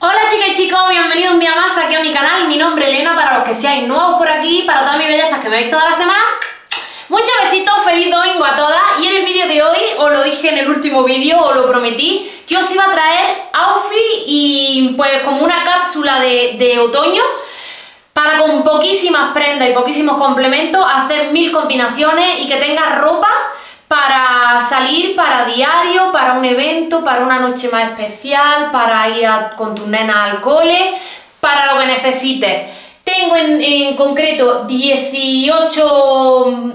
Hola chicas y chicos, bienvenidos un día más aquí a mi canal, mi nombre es Elena, para los que seáis nuevos por aquí, para todas mis bellezas que me veis toda la semana, muchos besitos, feliz domingo a todas. Y en el vídeo de hoy, os lo dije en el último vídeo, os lo prometí, que os iba a traer outfit y pues como una cápsula de, de otoño para con poquísimas prendas y poquísimos complementos hacer mil combinaciones y que tenga ropa para salir para diario, para un evento, para una noche más especial, para ir con tus nenas al cole, para lo que necesites. Tengo en, concreto 18,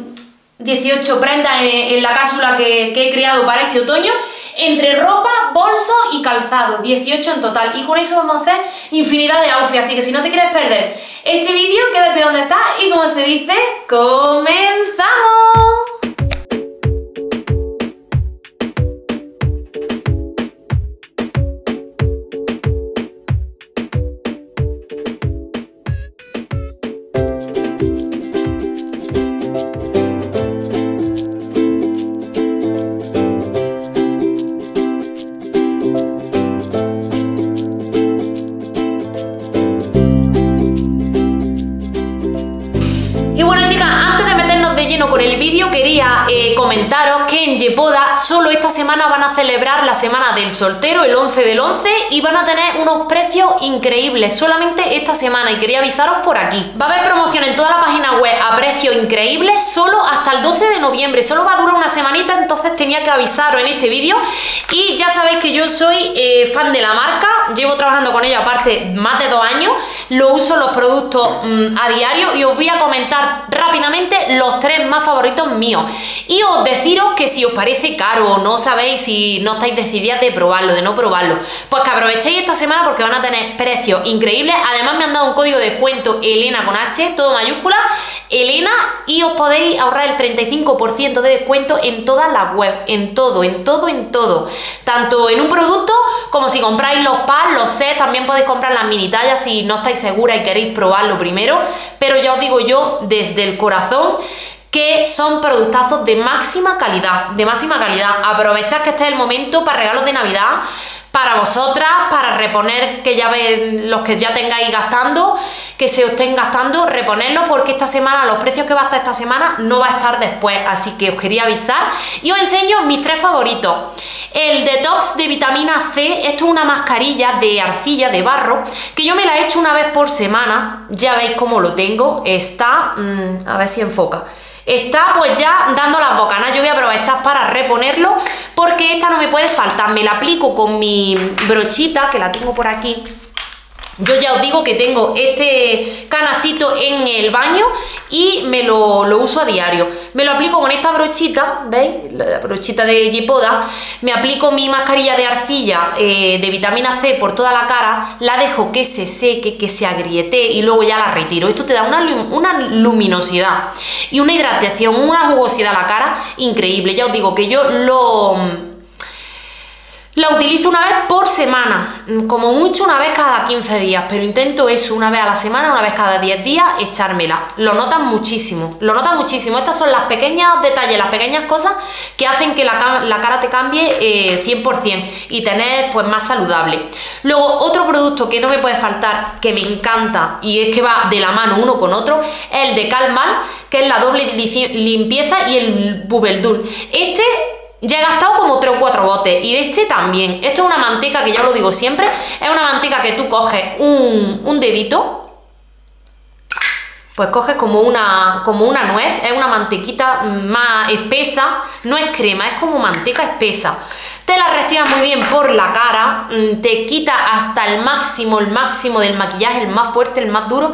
18 prendas en, la cápsula que, que, he creado para este otoño, entre ropa, bolso y calzado, 18 en total. Y con eso vamos a hacer infinidad de outfits, así que si no te quieres perder este vídeo, quédate donde estás y como se dice, ¡comenzamos! La semana del soltero, el 11 del 11, y van a tener unos precios increíbles solamente esta semana y quería avisaros por aquí. Va a haber promoción en toda la página web a precios increíbles solo hasta el 12 de noviembre, solo va a durar una semanita, entonces tenía que avisaros en este vídeo y ya sabéis que yo soy eh, fan de la marca, llevo trabajando con ella aparte más de dos años, lo uso los productos mm, a diario y os voy a comentar rápidamente los tres más favoritos míos. Y os deciros que si os parece caro o no sabéis si no estáis decididas de probarlo, de no probarlo, pues que aprovechéis esta semana porque van a tener precios increíbles. Además me han dado un código de descuento Elena con H, todo mayúscula, Elena, y os podéis ahorrar el 35% de descuento en todas las web, en todo, en todo, en todo. Tanto en un producto como si compráis los packs, los sets, también podéis comprar las mini tallas si no estáis segura y queréis probarlo primero. Pero ya os digo yo desde el corazón que son productazos de máxima calidad, de máxima calidad. Aprovechad que este es el momento para regalos de Navidad, para vosotras, para reponer que ya ven los que ya tengáis gastando, que se os estén gastando, reponerlo porque esta semana, los precios que va a estar esta semana, no va a estar después, así que os quería avisar. Y os enseño mis tres favoritos. El detox de vitamina C, esto es una mascarilla de arcilla, de barro, que yo me la he hecho una vez por semana, ya veis cómo lo tengo, está, mm, a ver si enfoca, Está pues ya dando las bocanas, yo voy a aprovechar para reponerlo porque esta no me puede faltar, me la aplico con mi brochita que la tengo por aquí yo ya os digo que tengo este canastito en el baño y me lo, uso a diario. Me lo aplico con esta brochita, ¿veis? La brochita de Gipoda. Me aplico mi mascarilla de arcilla eh, de vitamina C por toda la cara, la dejo que se seque, que se agriete y luego ya la retiro. Esto te da una, una luminosidad y una hidratación, una jugosidad a la cara increíble. Ya os digo que yo lo la utilizo una vez por semana, mm, como mucho una vez cada 15 días, pero intento eso una vez a la semana, una vez cada 10 días, echármela. Lo notan muchísimo, lo notan muchísimo. Estas son las pequeñas detalles, las pequeñas cosas que hacen que la, cara te cambie 100% eh, y tener pues más saludable. Luego, otro producto que no me puede faltar, que me encanta y es que va de la mano uno con otro, es el de Calmal, que es la doble limpieza y el Bubeldul. Este ya he gastado como 3 o 4 botes y este también. Esto es una manteca que ya lo digo siempre, es una manteca que tú coges un, dedito, pues coges como una, como una nuez, es una mantequita más espesa, no es crema, es como manteca espesa. Te la restregas muy bien por la cara, mm, te quita hasta el máximo, el máximo del maquillaje, el más fuerte, el más duro.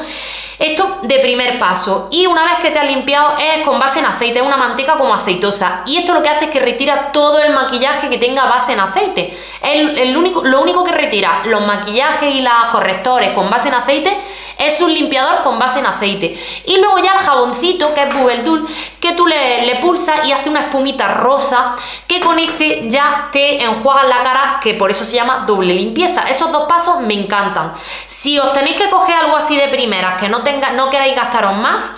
Esto de primer paso. Y una vez que te has limpiado es con base en aceite, es una manteca como aceitosa. Y esto lo que hace es que retira todo el maquillaje que tenga base en aceite. El, único, lo único que retira los maquillajes y los correctores con base en aceite es un limpiador con base en aceite. Y luego ya el jaboncito, que es Bubeldul, que tú le, le pulsas y hace una espumita rosa, que con este ya te enjuagas la cara, que por eso se llama doble limpieza. Esos dos pasos me encantan. Si os tenéis que coger algo así de primeras, que no, tenga, no queráis gastaros más,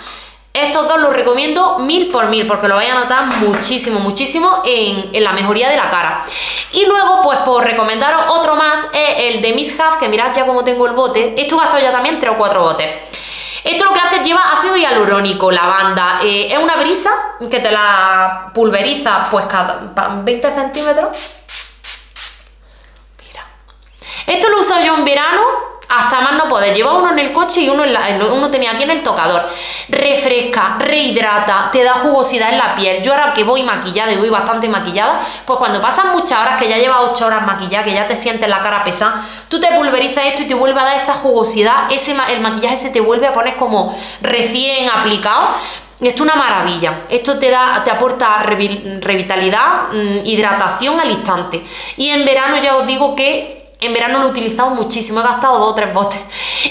Estos dos los recomiendo mil por mil porque lo vais a notar muchísimo, muchísimo en, en, la mejoría de la cara. Y luego, pues por recomendaros otro más, es el de Miss Half, que mirad ya como tengo el bote. Esto gasto ya también 3 o 4 botes. Esto lo que hace lleva ácido hialurónico, lavanda. Eh, es una brisa que te la pulveriza pues cada 20 centímetros. Mira. Esto lo uso yo en verano hasta más no poder. Lleva uno en el coche y uno, uno tenía aquí en el tocador. Refresca, rehidrata, te da jugosidad en la piel. Yo ahora que voy maquillada y voy bastante maquillada, pues cuando pasan muchas horas, que ya lleva 8 horas maquillada, que ya te sientes la cara pesada, tú te pulverizas esto y te vuelve a dar esa jugosidad, ese, el maquillaje se te vuelve a poner como recién aplicado. Esto es una maravilla. Esto te da, te aporta revitalidad, mm, hidratación al instante. Y en verano ya os digo que en verano lo he utilizado muchísimo, he gastado dos o tres botes.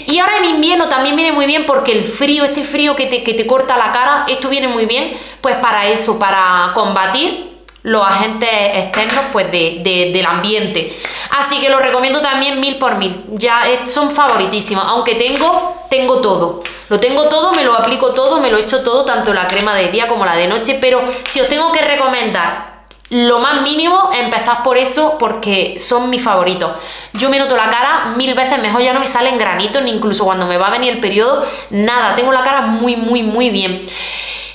Y ahora en invierno también viene muy bien porque el frío, este frío que te, corta la cara, esto viene muy bien pues para eso, para combatir los agentes externos pues del ambiente. Así que lo recomiendo también mil por mil. Ya son favoritísimos, aunque tengo, tengo todo. Lo tengo todo, me lo aplico todo, me lo echo todo, tanto la crema de día como la de noche, pero si os tengo que recomendar lo más mínimo, empezad por eso porque son mis favoritos. Yo me noto la cara mil veces mejor, ya no me salen granitos, ni incluso cuando me va a venir el periodo, nada, tengo la cara muy, muy, muy bien.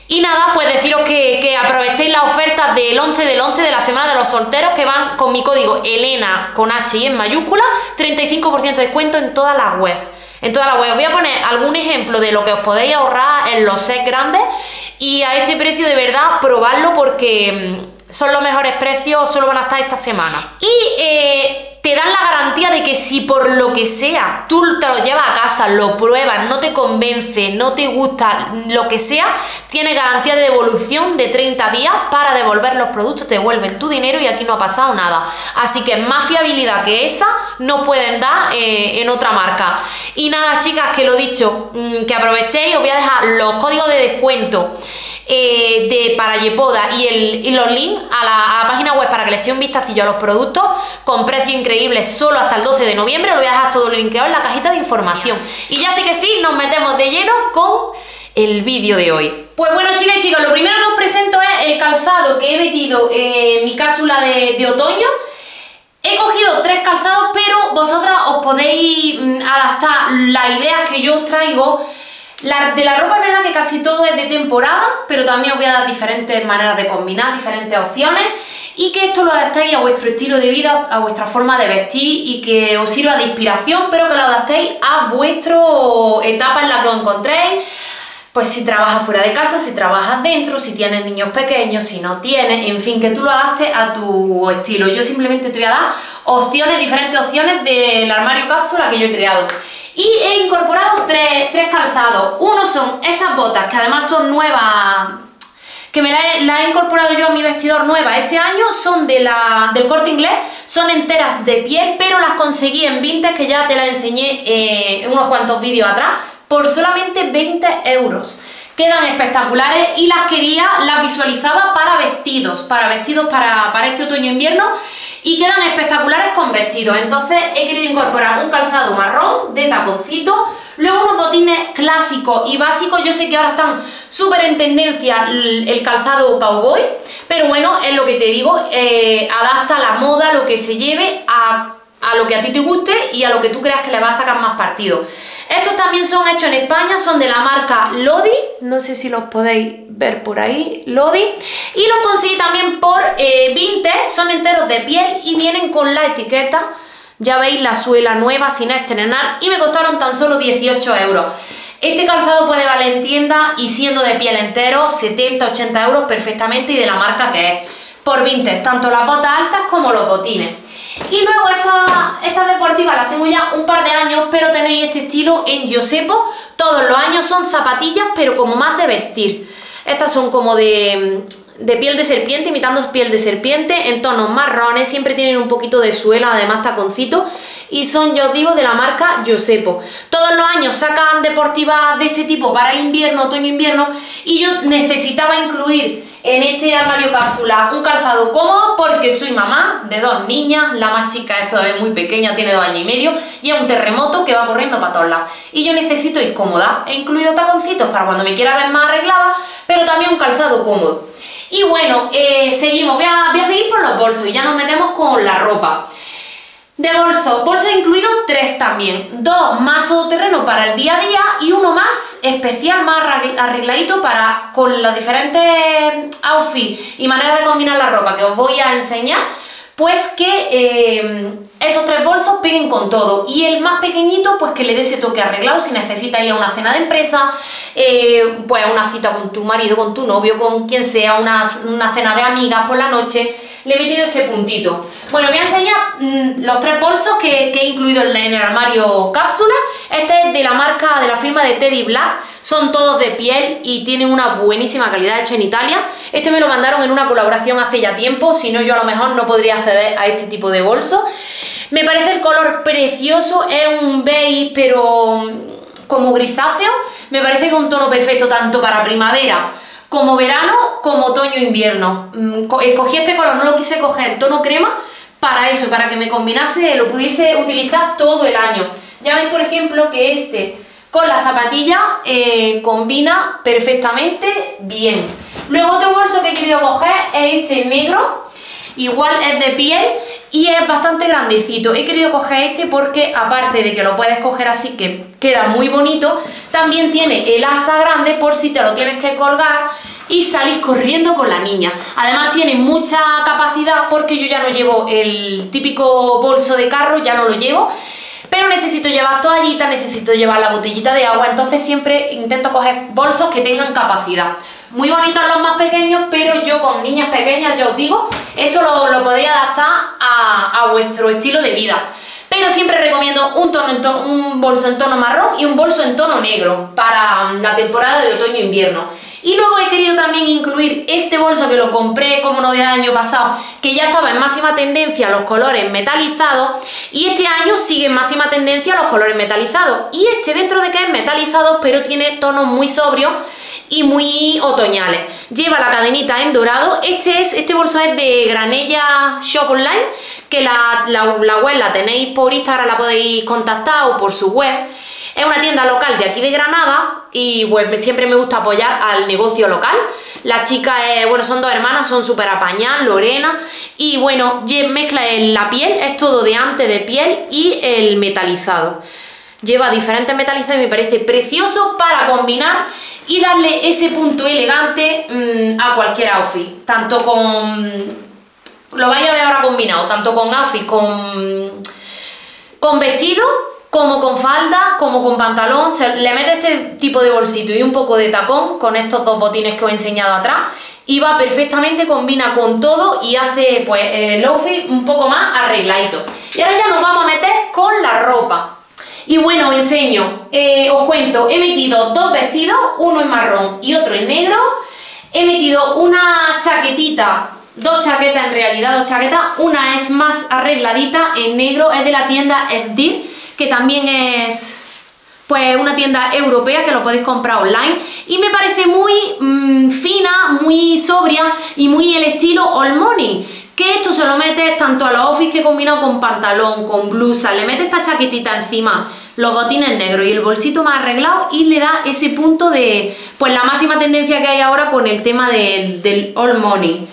Y nada, pues deciros que, aprovechéis la oferta del 11 del 11 de la semana de los solteros que van con mi código Elena con H y en mayúscula, 35% de descuento en todas las web. En todas las web. Os voy a poner algún ejemplo de lo que os podéis ahorrar en los sets grandes y a este precio de verdad probadlo porque mm, son los mejores precios, solo van a estar esta semana. Y eh, te dan la garantía de que si por lo que sea tú te lo llevas a casa, lo pruebas, no te convence, no te gusta, lo que sea, tienes garantía de devolución de 30 días para devolver los productos, te devuelven tu dinero y aquí no ha pasado nada. Así que más fiabilidad que esa no pueden dar eh, en otra marca. Y nada, chicas, que lo dicho, mm, que aprovechéis, os voy a dejar los códigos de descuento eh, de para Yepoda y, los links a la, página web para que le echéis un vistacillo a los productos con precio increíble solo hasta el 12 de noviembre. Lo voy a dejar todo linkeado en la cajita de información. Y ya sé que sí, nos metemos de lleno con el vídeo de hoy. Pues bueno chicas y chicos, lo primero que os presento es el calzado que he metido en mi cápsula de, de otoño. He cogido tres calzados, pero vosotras os podéis mm, adaptar las ideas que yo os traigo de la ropa es verdad que casi todo es de temporada, pero también os voy a dar diferentes maneras de combinar, diferentes opciones y que esto lo adaptéis a vuestro estilo de vida, a vuestra forma de vestir y que os sirva de inspiración, pero que lo adaptéis a vuestra etapa en la que os encontréis, pues si trabajas fuera de casa, si trabajas dentro, si tienes niños pequeños, si no tienes, en fin, que tú lo adaptes a tu estilo. Yo simplemente te voy a dar opciones, diferentes opciones del armario cápsula que yo he creado. Y he incorporado tres, calzados. Uno son estas botas, que además son nuevas, que me las he, incorporado yo a mi vestidor nueva este año, son de la, del corte inglés, son enteras de piel, pero las conseguí en Vintes, que ya te las enseñé eh, en unos cuantos vídeos atrás, por solamente 20 euros. Quedan espectaculares y las quería, las visualizaba para vestidos, para vestidos para, para este otoño-invierno y quedan espectaculares con vestidos. Entonces he querido incorporar un calzado marrón de taponcito, luego unos botines clásicos y básicos. Yo sé que ahora están súper en tendencia el calzado cowboy, pero bueno, es lo que te digo, eh, adapta la moda, lo que se lleve a, a lo que a ti te guste y a lo que tú creas que le va a sacar más partido. Estos también son hechos en España, son de la marca Lodi, no sé si los podéis ver por ahí, Lodi. Y los conseguí también por eh, son enteros de piel y vienen con la etiqueta, ya veis la suela nueva sin estrenar y me costaron tan solo 18 euros. Este calzado puede valer en tienda y siendo de piel entero 70-80 euros perfectamente y de la marca que es por Vinted, tanto las botas altas como los botines. Y luego estas, deportivas las tengo ya un par de años, pero tenéis este estilo en Yosepo. Todos los años son zapatillas, pero como más de vestir. Estas son como de, piel de serpiente, imitando piel de serpiente, en tonos marrones, siempre tienen un poquito de suela, además taconcito, y son, ya os digo, de la marca Yosepo. Todos los años sacan deportivas de este tipo para el invierno, otoño-invierno, y yo necesitaba incluir en este armario cápsula un calzado cómodo porque soy mamá de dos niñas, la más chica es todavía muy pequeña, tiene dos años y medio y es un terremoto que va corriendo para todos lados. Y yo necesito ir cómoda, he incluido taconcitos para cuando me quiera ver más arreglada, pero también un calzado cómodo. Y bueno, eh, seguimos, voy a, voy a seguir por los bolsos y ya nos metemos con la ropa. De bolsos, bolsos incluidos tres también, dos más todoterreno para el día a día y uno más especial, más arregladito para con los diferentes outfits y maneras de combinar la ropa que os voy a enseñar, pues que eh, esos tres bolsos peguen con todo y el más pequeñito pues que le dé ese toque arreglado si necesita ir a una cena de empresa, eh, pues una cita con tu marido, con tu novio, con quien sea, una, una cena de amigas por la noche, le he metido ese puntito. Bueno, voy a enseñar mm, los tres bolsos que, he incluido en el armario cápsula. Este es de la marca, de la firma de Teddy Black. Son todos de piel y tienen una buenísima calidad, hecho en Italia. Este me lo mandaron en una colaboración hace ya tiempo, si no yo a lo mejor no podría acceder a este tipo de bolso. Me parece el color precioso, es un beige pero mm, como grisáceo. Me parece que es un tono perfecto tanto para primavera como verano, como otoño-invierno. Mm, escogí este color, no lo quise coger en tono crema para eso, para que me combinase, lo pudiese utilizar todo el año. Ya veis, por ejemplo, que este con la zapatilla eh, combina perfectamente bien. Luego otro bolso que he querido coger es este negro, igual es de piel y es bastante grandecito. He querido coger este porque aparte de que lo puedes coger así que queda muy bonito, también tiene el asa grande por si te lo tienes que colgar y salís corriendo con la niña. Además tiene mucha capacidad porque yo ya no llevo el típico bolso de carro, ya no lo llevo, pero necesito llevar toallitas, necesito llevar la botellita de agua, entonces siempre intento coger bolsos que tengan capacidad. Muy bonitos los más pequeños, pero yo con niñas pequeñas, ya os digo, esto lo, podéis adaptar a, vuestro estilo de vida. Pero siempre recomiendo un, tono, un bolso en tono marrón y un bolso en tono negro para la temporada de otoño-invierno. Y luego he querido también incluir este bolso que lo compré como novedad el año pasado, que ya estaba en máxima tendencia los colores metalizados, y este año sigue en máxima tendencia los colores metalizados. Y este dentro de que es metalizado, pero tiene tonos muy sobrios, y muy otoñales. Lleva la cadenita en dorado. Este, es, este bolso es de Granella Shop Online, que la, la web la tenéis por Instagram, la podéis contactar o por su web. Es una tienda local de aquí de Granada y pues siempre me gusta apoyar al negocio local. La chica, bueno, son dos hermanas, son súper apañadas, Lorena, y bueno, mezcla la piel, es todo de antes de piel y el metalizado. Lleva diferentes metalizados y me parece precioso para combinar y darle ese punto elegante mm, a cualquier outfit, tanto con... Lo vais a ver ahora combinado, tanto con outfit, con, con vestido como con falda, como con pantalón, se le mete este tipo de bolsito y un poco de tacón con estos dos botines que os he enseñado atrás y va perfectamente, combina con todo y hace pues el outfit un poco más arregladito. Y ahora ya nos vamos a meter con la ropa. Y bueno, os enseño, eh, os cuento, he metido dos vestidos, uno en marrón y otro en negro. He metido una chaquetita, dos chaquetas en realidad, dos chaquetas. Una es más arregladita en negro, es de la tienda Sdir que también es pues una tienda europea que lo podéis comprar online y me parece muy mm, fina, muy sobria y muy el estilo all money que esto se lo metes tanto a los outfits que combinado con pantalón, con blusa, le metes esta chaquetita encima, los botines negros y el bolsito más arreglado y le da ese punto de pues la máxima tendencia que hay ahora con el tema del, del all money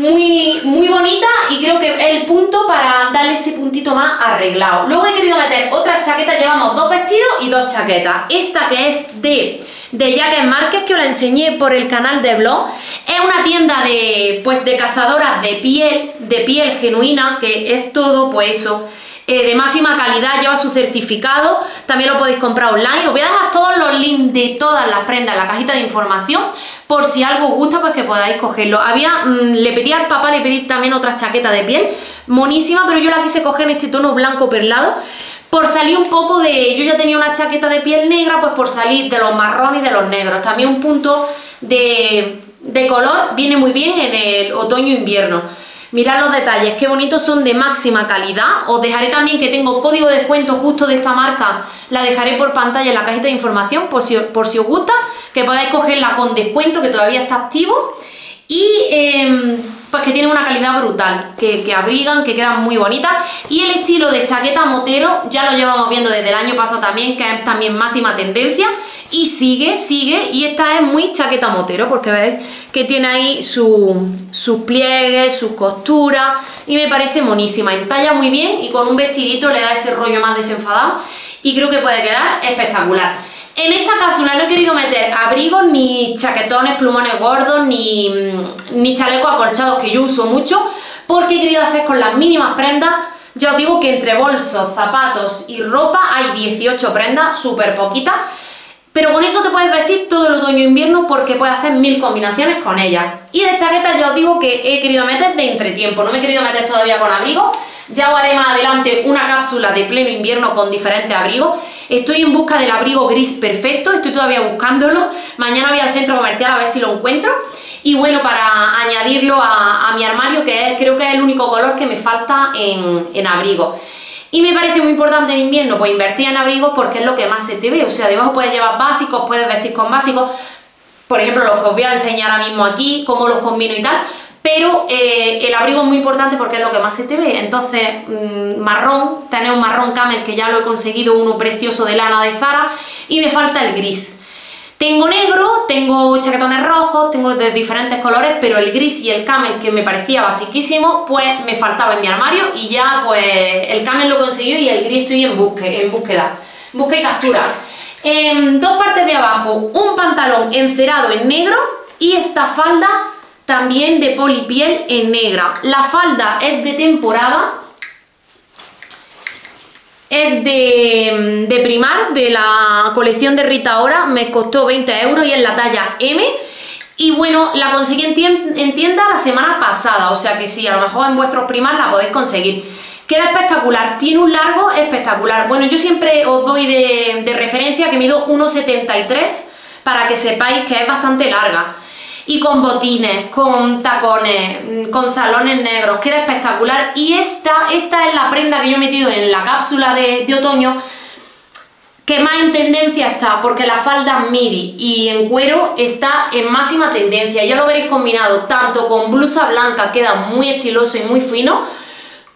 muy, muy bonita y creo que es el punto para darle ese puntito más arreglado. Luego he querido meter otras chaquetas, llevamos dos vestidos y dos chaquetas. Esta que es de, de Jacket Market, que os la enseñé por el canal de blog, es una tienda de, pues, de cazadoras de piel, de piel genuina, que es todo pues eso, eh, de máxima calidad, lleva su certificado, también lo podéis comprar online. Os voy a dejar todos los links de todas las prendas en la cajita de información por si algo os gusta, pues que podáis cogerlo. Había, mm, le pedí al papá, le pedí también otra chaqueta de piel, monísima, pero yo la quise coger en este tono blanco perlado, por salir un poco de, yo ya tenía una chaqueta de piel negra, pues por salir de los marrones y de los negros. También un punto de, de color viene muy bien en el otoño-invierno. Mirad los detalles, qué bonitos son de máxima calidad. Os dejaré también que tengo código de descuento justo de esta marca. La dejaré por pantalla en la cajita de información por si, por si os gusta. que podáis cogerla con descuento, que todavía está activo. Y em, pues que tiene una calidad brutal, que, que, abrigan, que quedan muy bonitas. Y el estilo de chaqueta motero ya lo llevamos viendo desde el año pasado también, que es también máxima tendencia. Y sigue, sigue, y esta es muy chaqueta motero, porque veis que tiene ahí sus pliegues, sus costuras, y me parece monísima. Entalla muy bien y con un vestidito le da ese rollo más desenfadado, y creo que puede quedar espectacular. En esta cápsula no he querido meter abrigos, ni chaquetones, plumones gordos, ni, ni chalecos acolchados que yo uso mucho, porque he querido hacer con las mínimas prendas ya os digo que entre bolsos, zapatos y ropa hay 18 prendas, súper poquitas, pero con eso te puedes vestir todo el otoño e invierno porque puedes hacer mil combinaciones con ellas. Y de chaquetas ya os digo que he querido meter de entretiempo, no me he querido meter todavía con abrigos. Ya haré más adelante una cápsula de pleno invierno con diferentes abrigos. Estoy en busca del abrigo gris perfecto, estoy todavía buscándolo. Mañana voy al centro comercial a ver si lo encuentro. Y bueno, para añadirlo a, mi armario, que creo que es el único color que me falta en, en abrigo. Y me parece muy importante en invierno, pues invertir en abrigos porque es lo que más se te ve. O sea, debajo puedes llevar básicos, puedes vestir con básicos. Por ejemplo, los que os voy a enseñar ahora mismo aquí, cómo los combino y tal. Pero eh, el abrigo es muy importante porque es lo que más se te ve. Entonces, mm, marrón, tener un marrón camel que ya lo he conseguido, uno precioso de lana de Zara. Y me falta el gris. Tengo negro, tengo chaquetones rojos, tengo de diferentes colores, pero el gris y el camel, que me parecía basiquísimo, pues me faltaba en mi armario y ya pues el camel lo conseguí y el gris estoy en, búsqueda, en búsqueda. Y captura. En dos partes de abajo, un pantalón encerado en negro y esta falda también de polipiel en negra. La falda es de temporada, es de, Primar, de la colección de Rita Ora, me costó 20 euros y es la talla M. Y bueno, la conseguí en tienda la semana pasada, o sea que sí, a lo mejor en vuestros Primar la podéis conseguir. Queda espectacular, tiene un largo espectacular. Bueno, yo siempre os doy de, de referencia que mido 1,73 para que sepáis que es bastante larga y con botines, con tacones, mm, con salones negros, queda espectacular. Y esta, esta es la prenda que yo he metido en la cápsula de, otoño que más en tendencia está, porque la falda midi y en cuero está en máxima tendencia, ya lo veréis combinado tanto con blusa blanca, queda muy estiloso y muy fino,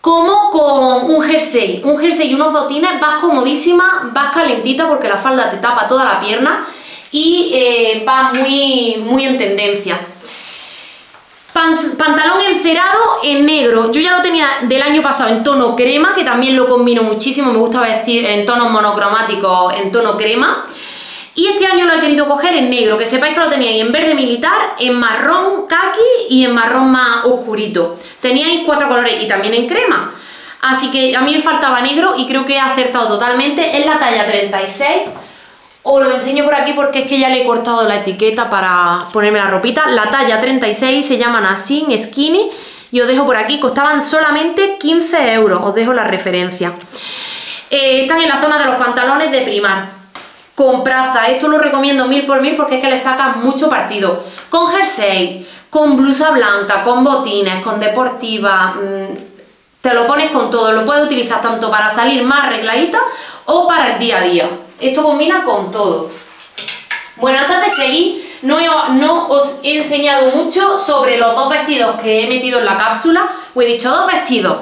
como con un jersey, un jersey y unos botines, vas comodísima, vas calentita porque la falda te tapa toda la pierna y eh, va muy, muy en tendencia. pantalón encerado en negro, yo ya lo tenía del año pasado en tono crema, que también lo combino muchísimo, me gusta vestir en tonos monocromáticos, en tono crema. Y este año lo he querido coger en negro, que sepáis que lo teníais en verde militar, en marrón kaki y en marrón más oscurito. Teníais cuatro colores y también en crema. Así que a mí me faltaba negro y creo que he acertado totalmente. Es la talla 36 os lo enseño por aquí porque es que ya le he cortado la etiqueta para ponerme la ropita. La talla 36 se llaman así, skinny. Y os dejo por aquí, costaban solamente 15 euros. Os dejo la referencia. Eh, están en la zona de los pantalones de primar. Con praza, esto lo recomiendo mil por mil porque es que le sacan mucho partido. Con jersey, con blusa blanca, con botines, con deportiva. Mm, te lo pones con todo. Lo puedes utilizar tanto para salir más arregladita o para el día a día. Esto combina con todo. Bueno, antes de seguir, no, os he enseñado mucho sobre los dos vestidos que he metido en la cápsula. Os he dicho dos vestidos,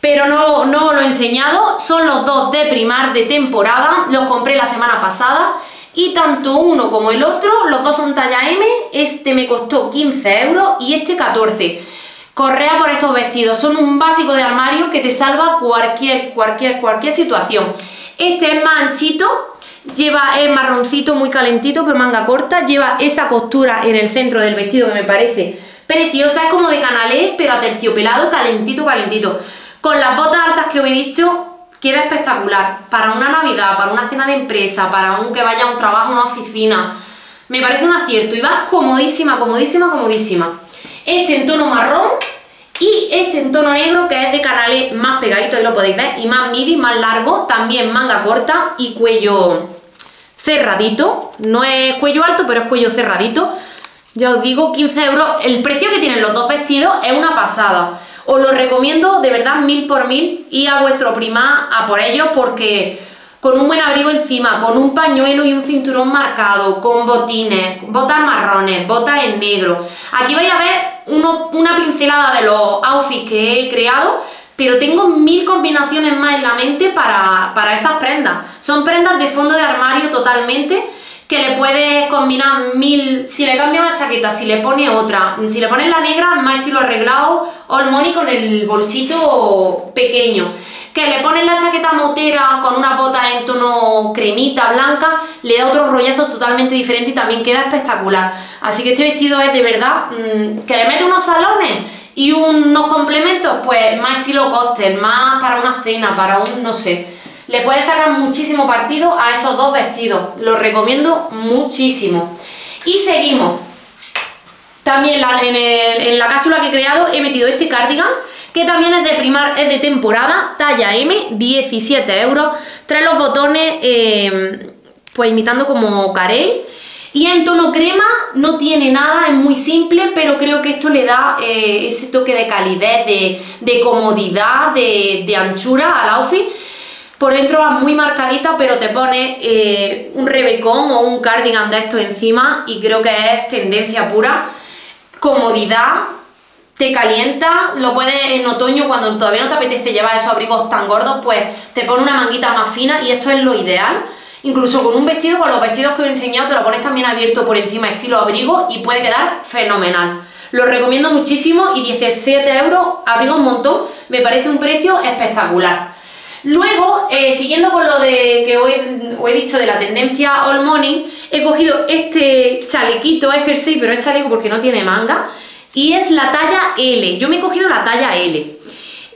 pero no, no lo he enseñado. Son los dos de primar de temporada. Los compré la semana pasada. Y tanto uno como el otro, los dos son talla M. Este me costó 15 euros y este 14 Correa por estos vestidos, son un básico de armario que te salva cualquier, cualquier, cualquier situación. Este es más anchito, lleva, es marroncito, muy calentito, pero manga corta, lleva esa costura en el centro del vestido que me parece preciosa, es como de canalé, pero aterciopelado, calentito, calentito. Con las botas altas que os he dicho, queda espectacular. Para una Navidad, para una cena de empresa, para un que vaya a un trabajo, a una oficina. Me parece un acierto y va comodísima, comodísima, comodísima. Este en tono marrón y este en tono negro que es de canales más pegadito, ahí lo podéis ver, y más midi, más largo, también manga corta y cuello cerradito. No es cuello alto, pero es cuello cerradito. Ya os digo, 15 euros. El precio que tienen los dos vestidos es una pasada. Os lo recomiendo de verdad mil por mil y a vuestro prima a por ellos porque con un buen abrigo encima, con un pañuelo y un cinturón marcado, con botines, botas marrones, botas en negro. Aquí vais a ver una pincelada de los outfits que he creado, pero tengo mil combinaciones más en la mente para, para estas prendas. Son prendas de fondo de armario totalmente, que le puedes combinar mil, si le cambia una chaqueta, si le pone otra, si le pones la negra, más estilo arreglado, all money con el bolsito pequeño que le pones la chaqueta motera con una bota en tono cremita, blanca, le da otro rollazo totalmente diferente y también queda espectacular. Así que este vestido es de verdad, mm, que le mete unos salones y unos complementos, pues más estilo cóctel, más para una cena, para un, no sé. Le puedes sacar muchísimo partido a esos dos vestidos, los recomiendo muchísimo. Y seguimos. También en, en la cápsula que he creado he metido este cardigan, que también es de primar, es de temporada, talla M, 17 euros, trae los botones eh, pues imitando como carey y en tono crema no tiene nada, es muy simple, pero creo que esto le da eh, ese toque de calidez, de, comodidad, de, anchura al outfit. Por dentro va muy marcadita, pero te pone eh, un rebecón o un cardigan de esto encima y creo que es tendencia pura. Comodidad, te calienta, lo puedes en otoño cuando todavía no te apetece llevar esos abrigos tan gordos, pues te pone una manguita más fina y esto es lo ideal. Incluso con un vestido, con los vestidos que os he enseñado, te lo pones también abierto por encima estilo abrigo y puede quedar fenomenal. Lo recomiendo muchísimo y 17 euros, abrigo un montón, me parece un precio espectacular. Luego, eh, siguiendo con lo de que os he, dicho de la tendencia all money, he cogido este chalequito, es jersey, pero es chaleco porque no tiene manga, y es la talla L. Yo me he cogido la talla L.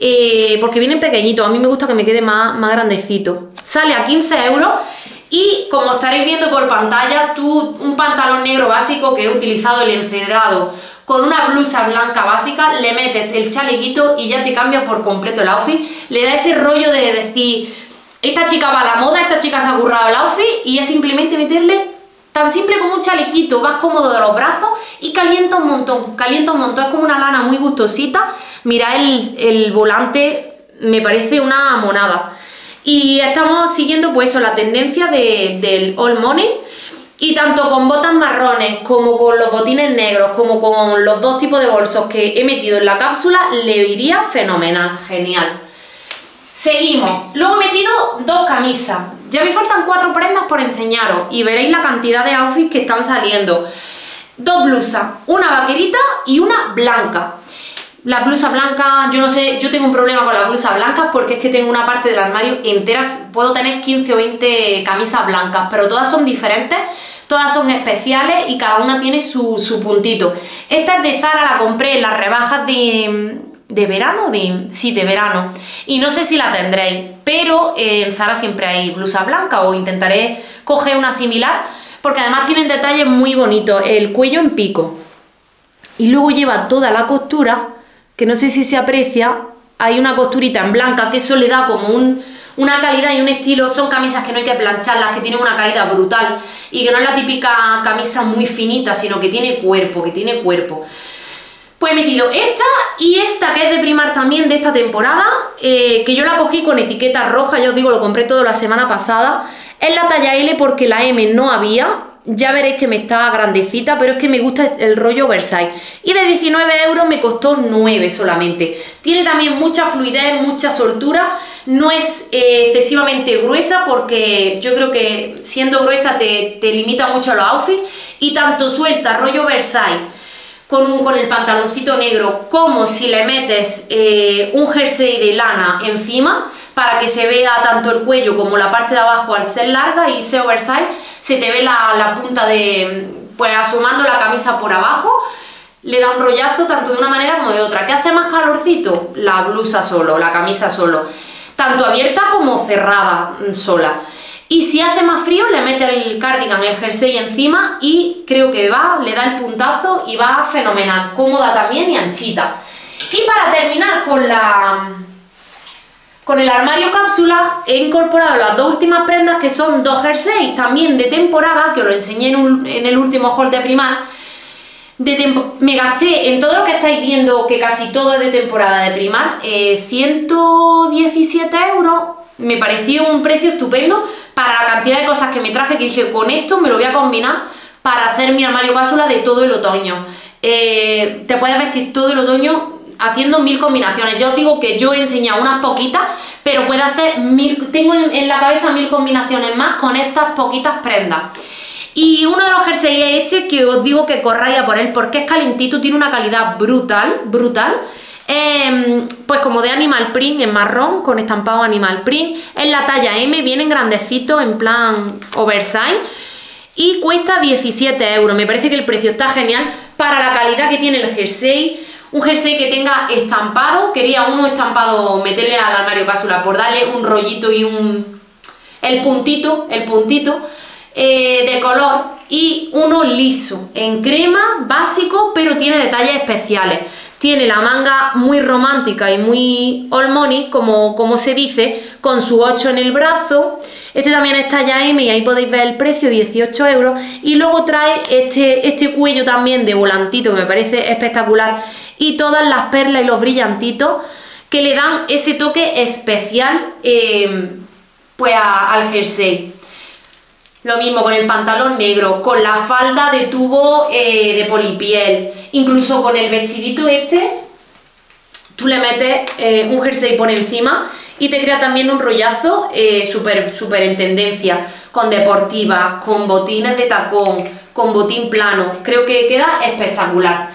Eh, porque vienen pequeñitos, a mí me gusta que me quede más, más grandecito. Sale a 15 euros y como estaréis viendo por pantalla, tú un pantalón negro básico que he utilizado el encedrado con una blusa blanca básica, le metes el chalequito y ya te cambia por completo el outfit. Le da ese rollo de decir, esta chica va a la moda, esta chica se ha currado el outfit y es simplemente meterle Tan simple como un chalequito, vas cómodo de los brazos y calienta un montón, calienta un montón, es como una lana muy gustosita. Mira el, volante, me parece una monada. Y estamos siguiendo pues eso, la tendencia del all money y tanto con botas marrones como con los botines negros como con los dos tipos de bolsos que he metido en la cápsula le iría fenomenal, genial. Seguimos, luego he metido dos camisas, ya me faltan cuatro prendas por enseñaros y veréis la cantidad de outfits que están saliendo. Dos blusas, una vaquerita y una blanca. La blusa blanca, yo no sé, yo tengo un problema con las blusas blancas porque es que tengo una parte del armario entera, puedo tener 15 o 20 camisas blancas, pero todas son diferentes, todas son especiales y cada una tiene su, su puntito. Esta es de Zara, la compré en las rebajas de, de verano, de, sí, de verano. Y no sé si la tendréis, pero en Zara siempre hay blusa blanca o intentaré coger una similar, porque además tienen detalles muy bonitos, el cuello en pico. Y luego lleva toda la costura, que no sé si se aprecia, hay una costurita en blanca que eso le da como un, una calidad y un estilo, son camisas que no hay que plancharlas, que tienen una calidad brutal y que no es la típica camisa muy finita, sino que tiene cuerpo, que tiene cuerpo. Pues he metido esta y esta que es de Primar también de esta temporada, eh, que yo la cogí con etiqueta roja, ya os digo, lo compré todo la semana pasada. Es la talla L porque la M no había, ya veréis que me está grandecita, pero es que me gusta el rollo Versailles. Y de 19 euros me costó 9 solamente. Tiene también mucha fluidez, mucha soltura, no es eh, excesivamente gruesa porque yo creo que siendo gruesa te, te limita mucho los outfits. Y tanto suelta, rollo Versailles con, con el pantaloncito negro, como si le metes eh, un jersey de lana encima, para que se vea tanto el cuello como la parte de abajo al ser larga y ser oversize, se te ve la, punta de, pues asomando la camisa por abajo, le da un rollazo tanto de una manera como de otra. ¿Qué hace más calorcito? La blusa solo, la camisa solo. Tanto abierta como cerrada mm, sola. Y si hace más frío, le mete el cardigan, el jersey encima y creo que va, le da el puntazo y va fenomenal, cómoda también y anchita. Y para terminar con la con el armario cápsula he incorporado las dos últimas prendas que son dos jerseys también de temporada, que os lo enseñé en, el último haul de primar. Me gasté en todo lo que estáis viendo, que casi todo es de temporada de primar, 117 eh, euros. Me pareció un precio estupendo para la cantidad de cosas que me traje que dije, con esto me lo voy a combinar para hacer mi armario cápsula de todo el otoño. Eh, te puedes vestir todo el otoño haciendo mil combinaciones. Ya os digo que yo he enseñado unas poquitas, pero puedo hacer mil, tengo en, la cabeza mil combinaciones más con estas poquitas prendas. Y uno de los jerseys es este que os digo que corráis a por él porque es calentito, tiene una calidad brutal, brutal. Em, pues como de animal print en marrón con estampado animal print. Es la talla M, viene en grandecito en plan oversize. Y cuesta 17 euros, me parece que el precio está genial para la calidad que tiene el jersey. Un jersey que tenga estampado, quería uno estampado meterle al armario cápsula por darle un rollito y un... el puntito, el puntito eh, de color. Y uno liso, en crema, básico, pero tiene detalles especiales. Tiene la manga muy romántica y muy all money, como, como se dice, con su 8 en el brazo. Este también es talla M y ahí podéis ver el precio, 18 euros. Y luego trae este, este cuello también de volantito que me parece espectacular y todas las perlas y los brillantitos que le dan ese toque especial eh, pues al jersey. Lo mismo con el pantalón negro, con la falda de tubo eh, de polipiel, incluso con el vestidito este, tú le metes eh, un jersey por encima y te crea también un rollazo súper súper en tendencia, con deportivas, con botines de tacón, con botín plano, creo que queda espectacular.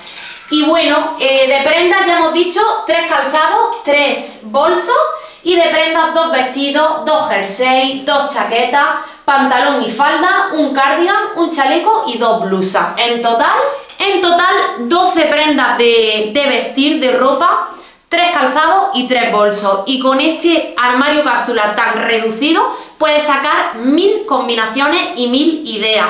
Y bueno, eh, de prendas ya hemos dicho tres calzados, tres bolsos. Y de prendas dos vestidos, dos jerseys, dos chaquetas, pantalón y falda, un cardigan, un chaleco y dos blusas. En total, en total 12 prendas de, de vestir, de ropa, tres calzados y tres bolsos. Y con este armario cápsula tan reducido puedes sacar mil combinaciones y mil ideas.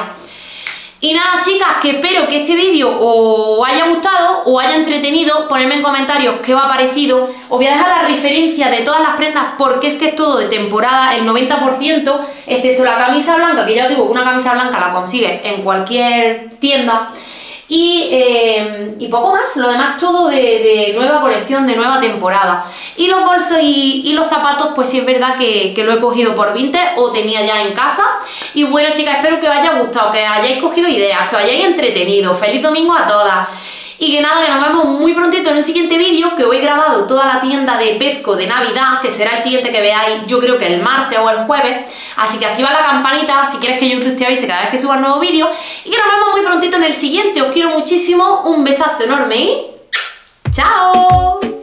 Y nada chicas, que espero que este vídeo os haya gustado, o haya entretenido, ponedme en comentarios qué os ha parecido, os voy a dejar la referencia de todas las prendas porque es que es todo de temporada, el 90%, excepto la camisa blanca, que ya os digo una camisa blanca la consigues en cualquier tienda, eh, y, poco más, lo demás todo de, nueva colección, de nueva temporada. Y los bolsos y, los zapatos, pues sí es verdad que, que, lo he cogido por 20 o tenía ya en casa. Y bueno chicas, espero que os haya gustado, que hayáis cogido ideas, que os hayáis entretenido. ¡Feliz domingo a todas! Y que nada, que nos vemos muy prontito en un siguiente vídeo, que hoy he grabado toda la tienda de Pepco de Navidad, que será el siguiente que veáis, yo creo que el martes o el jueves. Así que activa la campanita si quieres que YouTube te avise cada vez que suba un nuevo vídeo. Y que nos vemos muy prontito en el siguiente. Os quiero muchísimo, un besazo enorme y... ¡Chao!